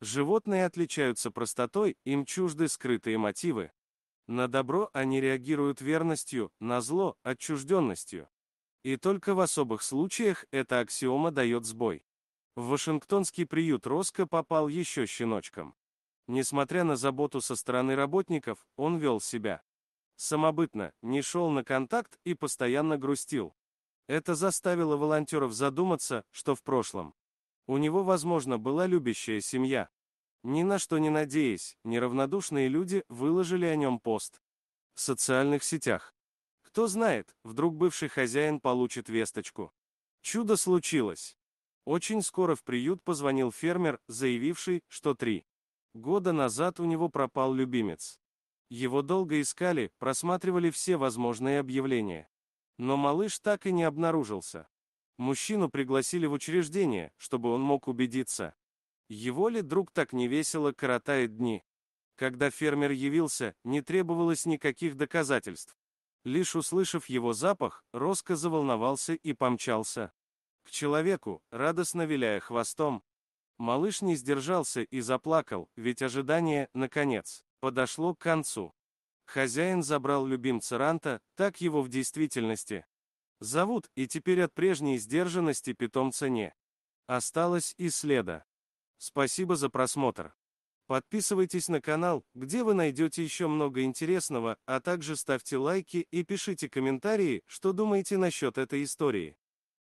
Животные отличаются простотой, им чужды скрытые мотивы. На добро они реагируют верностью, на зло – отчужденностью. И только в особых случаях эта аксиома дает сбой. В Вашингтонский приют Роско попал еще щеночком. Несмотря на заботу со стороны работников, он вел себя самобытно, не шел на контакт и постоянно грустил. Это заставило волонтеров задуматься, что в прошлом. У него, возможно, была любящая семья. Ни на что не надеясь, неравнодушные люди выложили о нем пост. В социальных сетях. Кто знает, вдруг бывший хозяин получит весточку. Чудо случилось. Очень скоро в приют позвонил фермер, заявивший, что три года назад у него пропал любимец. Его долго искали, просматривали все возможные объявления. Но малыш так и не обнаружился. Мужчину пригласили в учреждение, чтобы он мог убедиться. Его ли друг так невесело коротает дни? Когда фермер явился, не требовалось никаких доказательств. Лишь услышав его запах, Роско заволновался и помчался. К человеку, радостно виляя хвостом. Малыш не сдержался и заплакал, ведь ожидание, наконец, подошло к концу. Хозяин забрал любимца Ранта, так его в действительности зовут, и теперь от прежней сдержанности питомца не осталось и следа. Спасибо за просмотр. Подписывайтесь на канал, где вы найдете еще много интересного, а также ставьте лайки и пишите комментарии, что думаете насчет этой истории.